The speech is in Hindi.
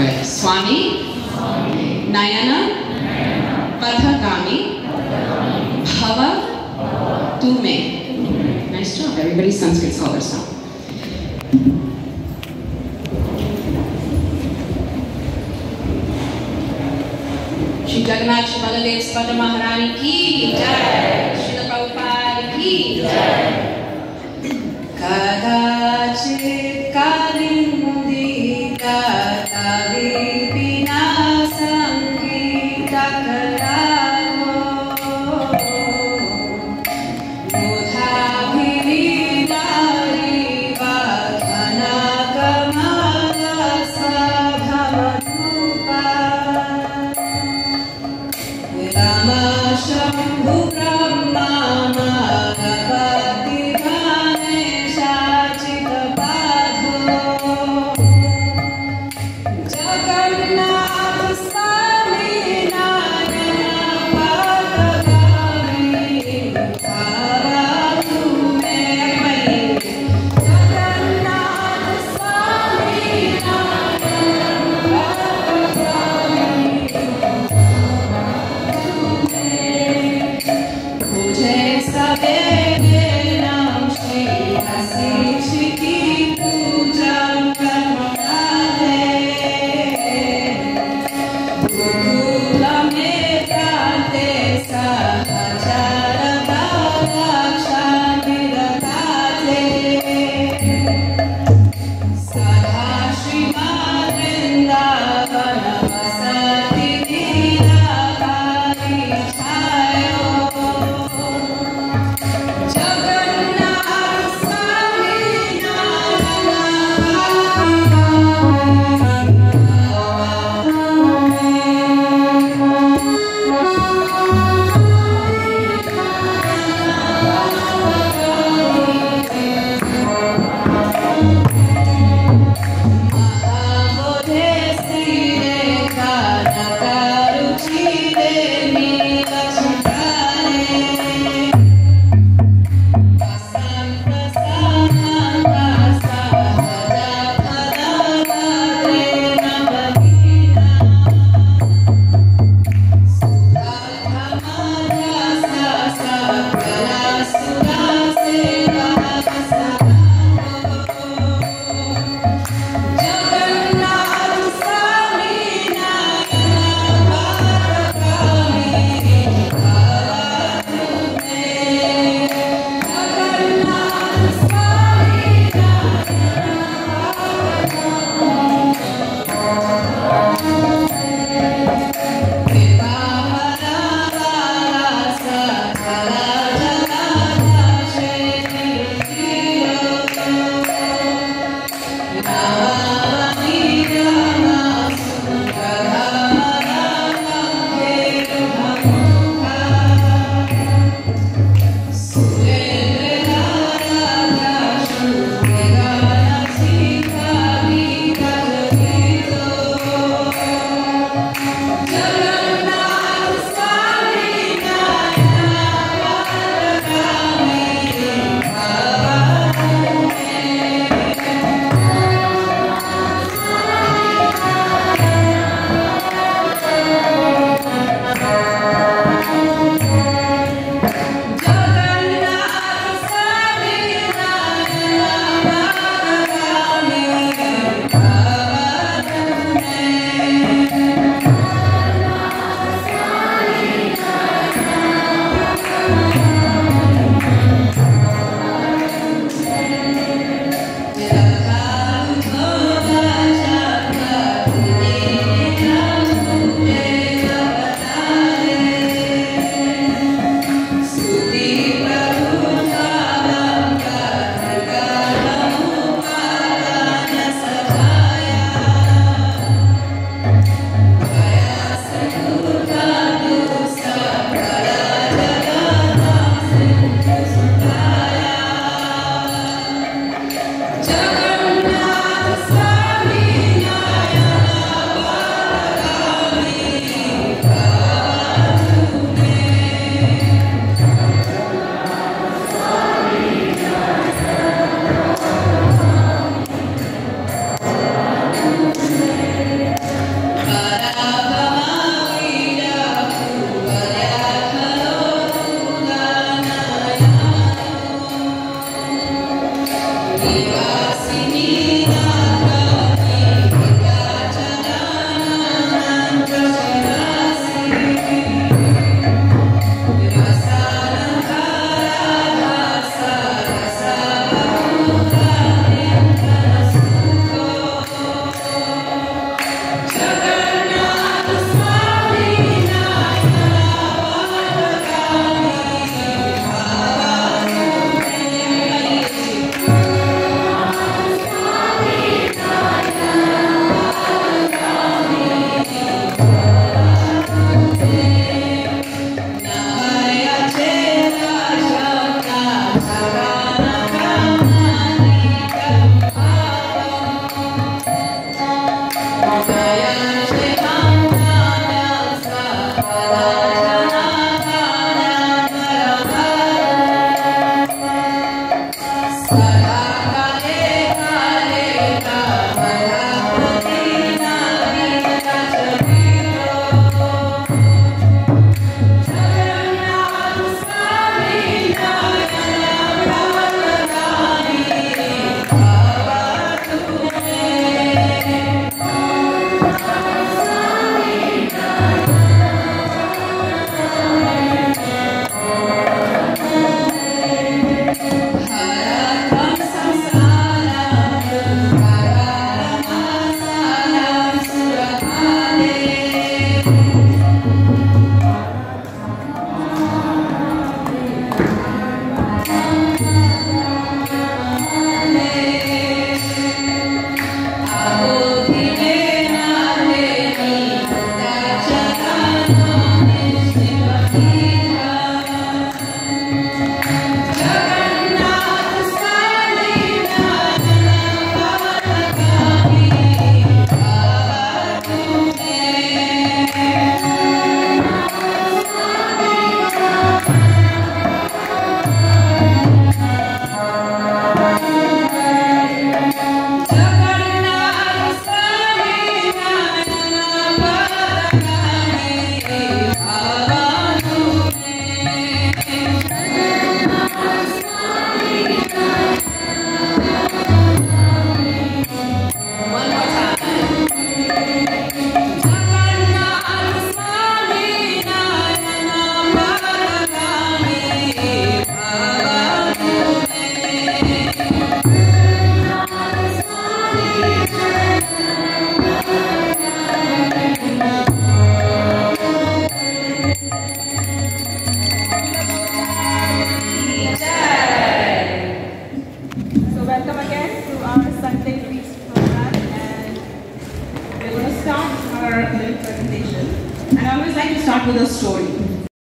Good. Swami, Nayana, Pathagami, Bhava, Tume. Nice job. Everybody's Sanskrit scholars now. Shri Jagannath Baldev spot महारानी की जय श्री प्रभुपाद की जय 자. Yeah. muda sonho.